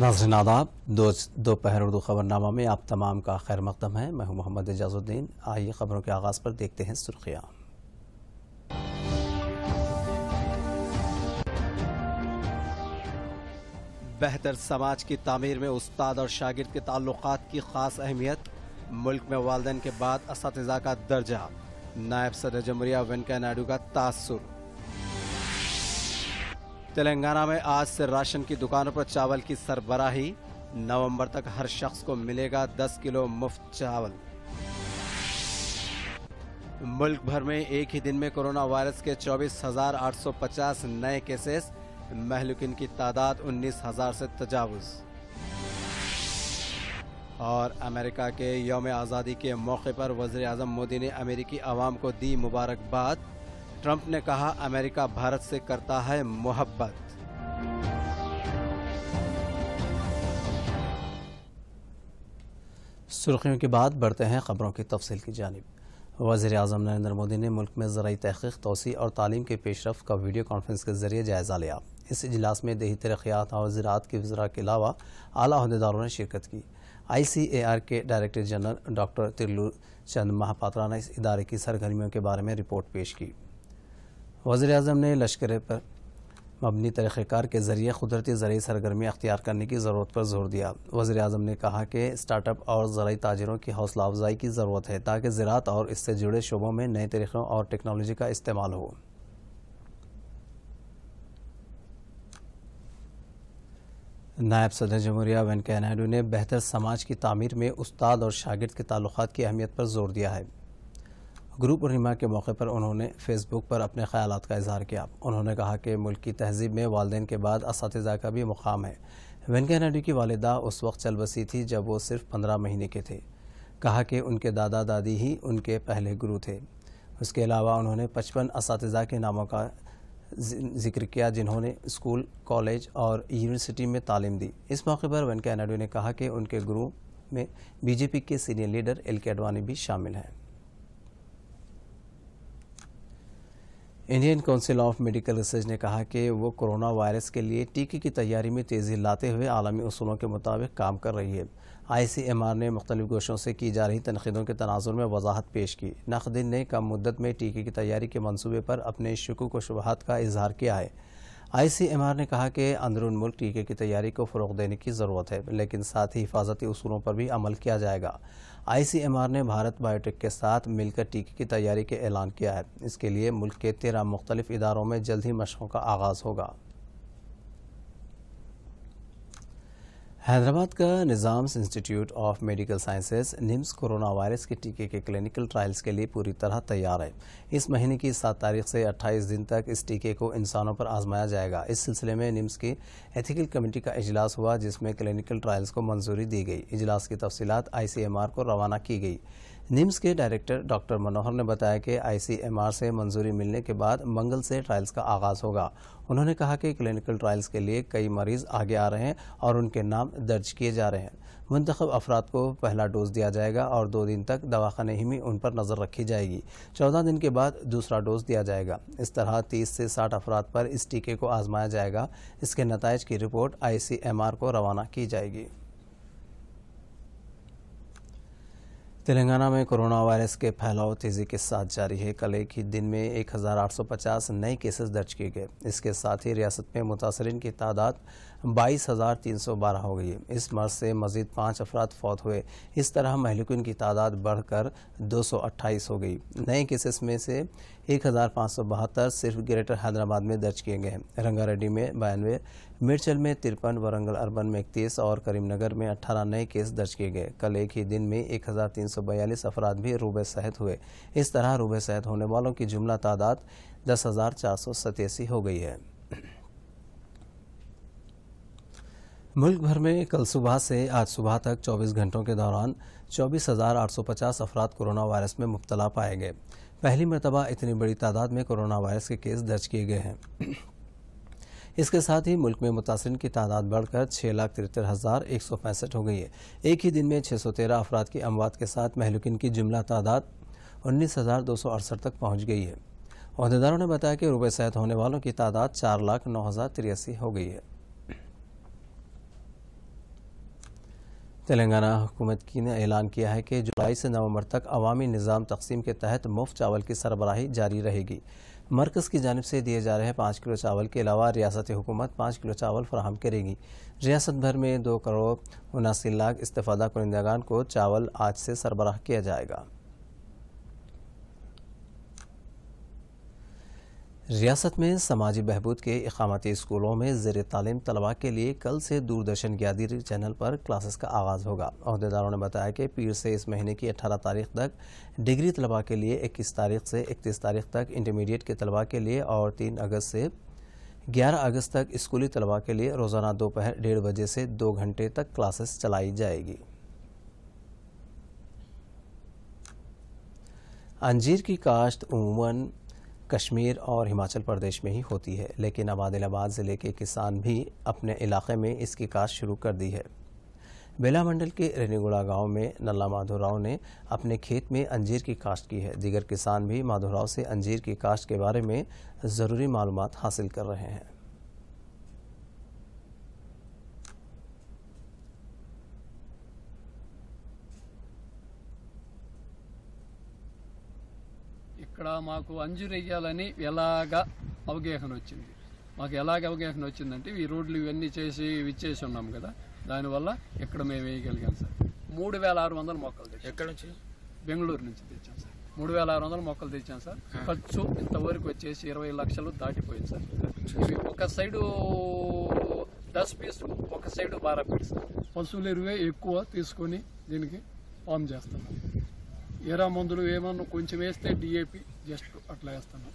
नाजरीन आदाब दोपहर उर्दू खबरनामा में आप तमाम का खैर मकदम है। मैं हूँ मोहम्मद एजाजुद्दीन। आइए खबरों के आगाज़ पर देखते हैं सुर्खियाँ। बेहतर समाज की तमीर में उस्ताद और शागिर्द के ताल्लुकात की खास अहमियत, मुल्क में वालदेन के बाद इस का दर्जा। नायब सदर जमहूरिया वेंकैया नायडू का तासुर। तेलंगाना में आज से राशन की दुकानों पर चावल की सरबराही। नवंबर तक हर शख्स को मिलेगा 10 किलो मुफ़्त चावल। मुल्क भर में एक ही दिन में कोरोना वायरस के 24,850 नए केसेस महलुकिन की तादाद 19,000 से तजावज़। और अमेरिका के योम आज़ादी के मौके पर वज़र अजम मोदी ने अमेरिकी आवाम को दी मुबारकबाद। ट्रंप ने कहा, अमेरिका भारत से करता है मोहब्बत. सुर्खियों के बाद बढ़ते हैं खबरों की तफसील की जानब। वज़ी अजम नरेंद्र मोदी ने मुल्क में ज़रूरी तहकीक, तोसी और तालीम के पेशरफ का वीडियो कॉन्फ्रेंस के ज़रिए जायज़ा लिया। इस इजलास में देही तरक्यात और ज़रात के वजरा के अलावा आला अहदेदारों ने शिरकत की। आई सी ए आर के director general doctor Trilochan Mohapatra ने इस इदारे की सरगर्मियों के बारे में रिपोर्ट पेश की। वज़ी अजम ने लश्कर पर मबनी तरीक़ार के ज़रिए, कुदरती ज़रिए सरगर्मी अख्तियार करने की ज़रूरत पर ज़ोर दिया। वज़ी अजम ने कहा कि स्टार्टअप और ज़रूरी ताजरों की हौसला अफजाई की ज़रूरत है, ताकि ज़रात और इससे जुड़े शोबों में नए तरीक़ों और टेक्नोलॉजी का इस्तेमाल हो। नायब सदर जमहूरिया वेंकैया नायडू ने बेहतर समाज की तामीर में उस्ताद और शागिर्द के ताल्लुक की अहमियत पर ज़ोर दिया है। गुरु पूर्णिमा के मौके पर उन्होंने फेसबुक पर अपने ख्याल का इजहार किया। उन्होंने कहा कि मुल्क की तहजीब में वालदेन के बाद इस का भी मुकाम है। वेंकैया नायडू की वालदा उस वक्त चल बसी थी जब वो सिर्फ़ पंद्रह महीने के थे। कहा कि उनके दादा दादी ही उनके पहले गुरु थे। उसके अलावा उन्होंने पचपन इस के नामों का ज़िक्र किया जिन्होंने स्कूल, कॉलेज और यूनिवर्सिटी में तालीम दी। इस मौके पर वेंकैया नायडू ने कहा कि उनके गुरु में बीजेपी के सीनियर लीडर एल के अडवाणी भी शामिल हैं। Indian Council of Medical Research ने कहा कि वो कोरोना वायरस के लिए टीके की तैयारी में तेज़ी लाते हुए आलमी असूलों के मुताबिक काम कर रही है। आई सी एम आर ने मुख्तलिफ़ गोशों से की जा रही तनखीदों के तनाजुर में वजाहत पेश की। नकदिन ने कम मुद्दत में टीके की तैयारी के मनसूबे पर अपने शिकुक व शुबहत का इजहार किया है। आई सी एम आर ने कहा कि अंदरून मुल्क टीके की तैयारी को फ़रोग देने की ज़रूरत है, लेकिन साथ ही हिफाजती असूलों पर भी अमल किया जाएगा। आईसीएमआर ने भारत बायोटेक के साथ मिलकर टीके की तैयारी के ऐलान किया है। इसके लिए मुल्क के तेरह मुख्तलिफ़ इदारों में जल्द ही मशकों का आगाज़ होगा। हैदराबाद का Nizam's institute of medical sciences NIMS corona virus के टीके के क्लिनिकल ट्रायल्स के लिए पूरी तरह तैयार है। इस महीने की सात तारीख से 28 दिन तक इस टीके को इंसानों पर आजमाया जाएगा। इस सिलसिले में निम्स की एथिकल कमेटी का इजलास हुआ, जिसमें क्लिनिकल ट्रायल्स को मंजूरी दी गई। इजलास की तफसीत आई को रवाना की गई। निम्स के डायरेक्टर डॉक्टर मनोहर ने बताया कि आईसीएमआर से मंजूरी मिलने के बाद मंगल से ट्रायल्स का आगाज़ होगा। उन्होंने कहा कि क्लिनिकल ट्रायल्स के लिए कई मरीज़ आगे आ रहे हैं और उनके नाम दर्ज किए जा रहे हैं। मुंतब अफराद को पहला डोज दिया जाएगा और दो दिन तक दवाखाने ही में उन पर नज़र रखी जाएगी। चौदह दिन के बाद दूसरा डोज दिया जाएगा। इस तरह तीस से साठ अफराद पर इस टीके को आजमाया जाएगा। इसके नतज की रिपोर्ट आईसीएमआर को रवाना की जाएगी। तेलंगाना में कोरोना वायरस के फैलाव तेज़ी के साथ जारी है। कल एक ही दिन में 1850 नए केसेस दर्ज किए गए। इसके साथ ही रियासत में मुतासरीन की तादाद बाईस हज़ार तीन सौ बारह हो गई इस मर्ज से मजीद पाँच अफराद फौत हुए। इस तरह महलुकिन की तादाद बढ़कर दो सौ अट्ठाईस हो गई। नए केसेस में से एक हज़ार पाँच सौ बहत्तर सिर्फ़ ग्रेटर हैदराबाद में दर्ज किए गए रंगारेड्डी में बयानवे मिर्चल में तिरपन वरंगल अर्बन में इकतीस और करीमनगर में अट्ठारह नए केस दर्ज किए गए। कल एक ही दिन में एक हज़ार तीन सौ बयालीस अफराद भी रूबे सेहत हुए। इस तरह रूबे सेहत होने वालों की जुमला तादाद दस हज़ार चार सौ सतासी हो गई है। मुल्क भर में कल सुबह से आज सुबह तक 24 घंटों के दौरान 24,850 अफराद कोरोना वायरस में मुबतला पाए गए। पहली मरतबा इतनी बड़ी तादाद में कोरोना वायरस के केस दर्ज किए गए हैं। इसके साथ ही मुल्क में मुतासरी की तादाद बढ़कर छह लाख तिरहत्तर हज़ार एक सौ पैंसठ हो गई है। एक ही दिन में छह सौ तेरह अफराद की अमवात के साथ महलुकिन की जुमला तादाद उन्नीस हज़ार दो सौ अड़सठ तक पहुँच गई है। अहदेदारों ने बताया कि रुबे सेहत होने वालों की तादाद चार लाख नौ हज़ार तिरासी हो गई है। तेलंगाना हुकूमत की ने ऐलान किया है कि जुलाई से नवंबर तक अवामी निज़ाम तकसीम के तहत मुफ़्त चावल की सरबराही जारी रहेगी। मरकज़ की जानब से दिए जा रहे पाँच किलो चावल के अलावा रियासती हुकूमत पाँच किलो चावल फराहम करेगी। रियासत भर में दो करोड़ उनासी लाख इस्तफादा कुनंदगान को चावल आज से सरबराह किया जाएगा। रियासत में समाजी बहबूद के इकामती स्कूलों में जेर तालीम तलबा के लिए कल से दूरदर्शन ग्यादीरी चैनल पर क्लासेस का आगाज़ होगा। अहदेदारों ने बताया कि पीर से इस महीने की 18 तारीख तक डिग्री तलबा के लिए 21 तारीख से 31 तारीख तक इंटरमीडिएट के तलबा के लिए और 3 अगस्त से 11 अगस्त तक स्कूली तलबा के लिए रोज़ाना दोपहर डेढ़ बजे से दो घंटे तक क्लासेस चलाई जाएगी। अंजीर की काश्त उमूमन कश्मीर और हिमाचल प्रदेश में ही होती है, लेकिन अब आदिलाबाद ज़िले के किसान भी अपने इलाके में इसकी काश्त शुरू कर दी है। बेला मंडल के रेनीगुड़ा गाँव में नल्ला माधोराव ने अपने खेत में अंजीर की काश्त की है। दीगर किसान भी माधोराव से अंजीर की काश्त के बारे में ज़रूरी मालूम हासिल कर रहे हैं। ఇక్కడ మాకు అంజూరు వేయాలని ఎలాగా అవగాహన వచ్చింది. మాకు ఎలాగ అవగాహన వచ్చిందంటే ఈ రోడ్లు ఇవన్నీ చేసి ఇచ్చేసి ఉన్నాం కదా. దానివల్ల ఇక్కడ మేము వేయగలిగాం సార్. మూడు వేల ఆరు వందల మొక్కలు తెచ్చాం ఎక్కడి నుంచి? బెంగళూరు నుంచి తెచ్చాం సార్. మూడు వేల ఆరు వందల మొక్కలు తెచ్చాం సార్. ఖర్చు ఇంతవరకు వచ్చేసి ఇరవై లక్షలు దాటిపోయింది సార్. ఇవి ఒక సైడు దస్ పీస్ ఒక సైడు బారా పీస్ పశువుల ఎరువే ఎక్కువ తీసుకొని దీనికి ఫామ్ చేస్తున్నాం. ఎరా మందులు ఏమన్నా కొంచెం వేస్తే డిఏపి జస్ట్ అట్లా వేస్తున్నాం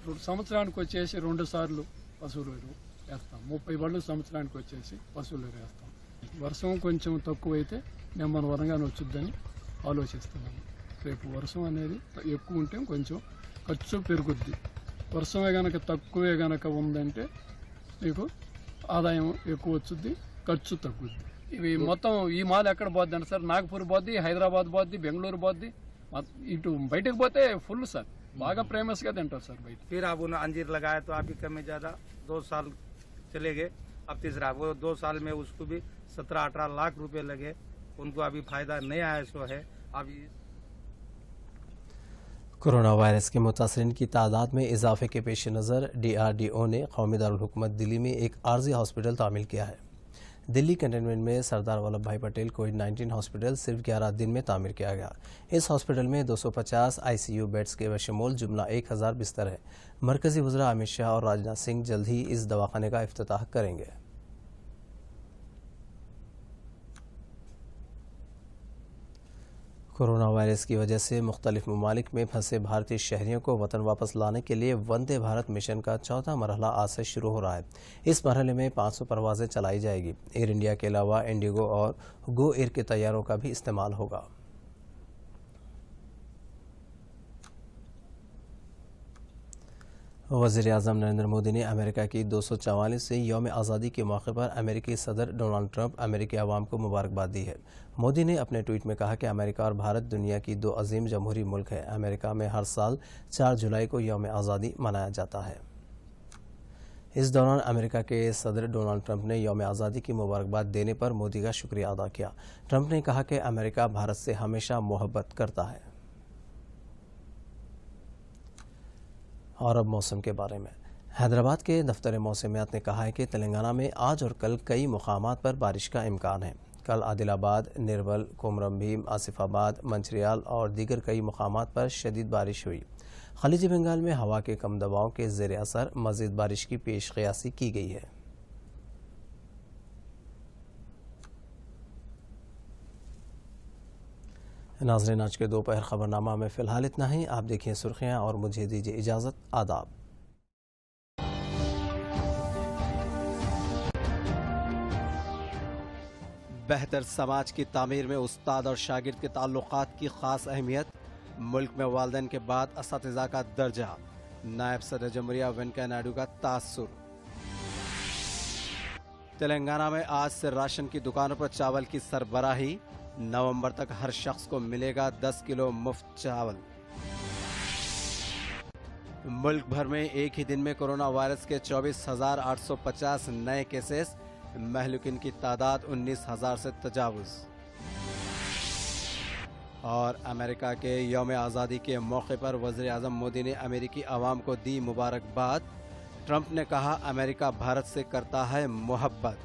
ఇప్పుడు సంవత్సరానికి వచ్చేసి రెండు సార్లు పశువుల ఎరువు వేస్తాం. ముప్పై బళ్ళు సంవత్సరానికి వచ్చేసి పశువులు ఎరువు వేస్తాం. వర్షం కొంచెం తక్కువైతే నెంబర్ వరంగానే వచ్చుద్దని ఆలోచిస్తున్నాము రేపు వర్షం అనేది ఎక్కువ ఉంటే కొంచెం ఖర్చు పెరుగుద్ది. వర్షమే గనక తక్కువే గనక ఉందంటే మీకు ఆదాయం ఎక్కువ వచ్చుద్ది ఖర్చు తగ్గుద్ది. ఇవి మొత్తం ఈ మాల్ ఎక్కడ పోద్ది అంటే సార్ నాగపూర్ పోద్ది హైదరాబాద్ పోద్ది బెంగళూరు పోద్ది మొత్తం ఇటు బయటకు పోతే ఫుల్ సార్ బాగా ఫేమస్ గా తింటారు సార్ బయట फिर आप उन्हें अंजीर लगाया तो आपकी कम में ज्यादा दो साल चले गए अब तीसरा वो दो साल में उसको भी सत्रह अठारह लाख रुपए लगे उनको अभी फायदा नहीं आया सो है अभी कोरोना वायरस के मुतासरीन की तादाद में इजाफे के पेश नज़र डी आर डी ओ ने कौमी दारकूमत दिल्ली में एक आर्जी हॉस्पिटल तामील किया है दिल्ली कंटेनमेंट में सरदार वल्लभ भाई पटेल कोविड 19 हॉस्पिटल सिर्फ़ 11 दिन में तामीर किया गया। इस हॉस्पिटल में 250 आईसीयू बेड्स के बशमूल जुमला 1000 बिस्तर है। मरकजी वजरा अमित शाह और राजनाथ सिंह जल्द ही इस दवाखाने का अफ्ताह करेंगे। कोरोना वायरस की वजह से मुख्तलिफ़ ममालिक में फंसे भारतीय शहरियों को वतन वापस लाने के लिए वंदे भारत मिशन का चौथा मरहला आज से शुरू हो रहा है। इस मरहले में 500 परवाजें चलाई जाएगी। एयर इंडिया के अलावा इंडिगो और गो एयर के तैयारों का भी इस्तेमाल होगा। वज़ीर अजम नरेंद्र मोदी ने अमेरिका की दो सौ चवालीस से योम आज़ादी के मौके पर अमेरिकी सदर डोनाल्ड ट्रंप अमेरिकी आवाम को मुबारकबाद दी है। मोदी ने अपने ट्वीट में कहा कि अमेरिका और भारत दुनिया की दो अजीम जमहूरी मुल्क है। अमेरिका में हर साल चार जुलाई को योम आज़ादी मनाया जाता है। इस दौरान अमेरिका के सदर डोनाल्ड ट्रंप ने योम आज़ादी की मुबारकबाद देने पर मोदी का शुक्रिया अदा किया। ट्रंप ने कहा कि अमेरिका भारत से हमेशा मोहब्बत करता है। और अब मौसम के बारे में। हैदराबाद के दफ्तर मौसमियात ने कहा है कि तेलंगाना में आज और कल कई मकाम पर बारिश का इम्कान है। कल आदिलाबाद निर्वल कोमरम भीम आसिफाबाद, मंचरियाल और दीगर कई मकाम पर शदीद बारिश हुई। खलीजी बंगाल में हवा के कम दबाव के जेर असर मजीद बारिश की पेश कयासी की गई है। नाजरीन, आज के दोपहर खबरनामा में फ़िलहाल इतना ही। आप देखिए सुर्खियाँ और मुझे दीजिए इजाज़त, आदाब। बेहतर समाज की तामीर में उस्ताद और शागिर्द के ताल्लुकात की ख़ास अहमियत, मुल्क में वालदेन के बाद इस का दर्जा। नायब सदर जमहूरिया वेंकैया नायडू का तासुर तेलंगाना में आज से राशन की दुकानों पर चावल की सरबराही। नवंबर तक हर शख्स को मिलेगा 10 किलो मुफ़्त चावल। मुल्क भर में एक ही दिन में कोरोना वायरस के 24,850 नए केसेस महलुकिन की तादाद उन्नीस हज़ार से तजावज़। और अमेरिका के योम आज़ादी के मौके पर वज़र अजम मोदी ने अमेरिकी आवाम को दी मुबारकबाद। ट्रंप ने कहा अमेरिका भारत से करता है मोहब्बत।